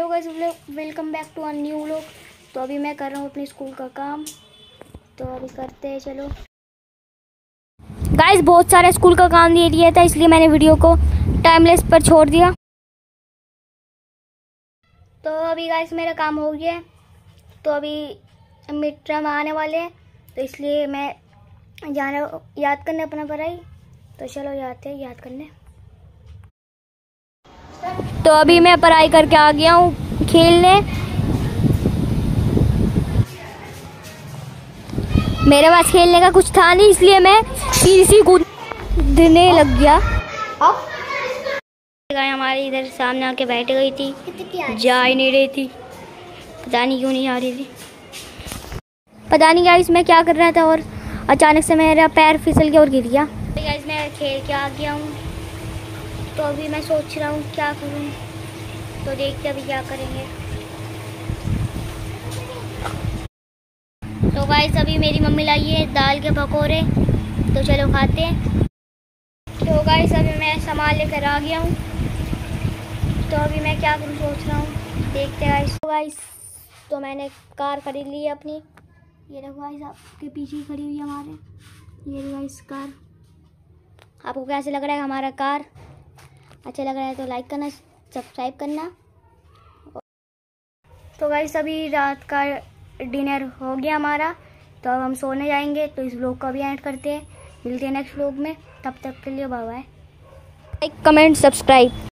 Hello guys welcome back to a new vlog तो अभी मैं कर रहा हूँ अपने स्कूल का काम. तो अभी करते हैं, चलो. गाइस बहुत सारे स्कूल का काम दे दिया था, इसलिए मैंने वीडियो को टाइमलेस पर छोड़ दिया. तो अभी गाइस मेरा काम हो गया तो अभी मिड टर्म आने वाले हैं. तो इसलिए मैं जाना याद करने अपना पढ़ाई. तो चलो, जाते हैं, याद करने. तो अभी मैं पढ़ाई करके आ गया हूँ खेलने। मेरे पास खेलने का कुछ था नहीं, इसलिए मैं सीधी कूदने लग गया। गाय हमारे इधर सामने आके बैठ गई थी, जा ही नहीं रही थी। पता नहीं क्यों नहीं आ रही थी। पता नहीं क्या इसमें क्या कर रहा था और अचानक से मेरा पैर फिसल के और गिर गया। गाइस मैं खेल के आ गया हूँ। तो अभी मैं सोच रहा हूँ क्या करूँ। तो देखते अभी क्या करेंगे। तो गाइस अभी मेरी मम्मी लाई है दाल के पकौड़े। तो चलो खाते हैं। तो गाइस अभी मैं सामान लेकर आ गया हूँ। तो अभी मैं क्या करूँ सोच रहा हूँ। देखते हैं गाइस तो गाइस तो मैंने कार खरीद ली है अपनी। ये देखो गाइस आपके पीछे खड़ी हुई है हमारे। ये गाइस कार। आपको कैसे लग रहा है हमारा कार? अच्छा लग रहा है तो लाइक करना सब्सक्राइब करना। तो गाइस अभी रात का डिनर हो गया हमारा। तो अब हम सोने जाएँगे तो इस ब्लॉग का भी ऐड करते हैं। मिलते हैं नेक्स्ट ब्लॉग में तब तक के लिए bye bye like comment subscribe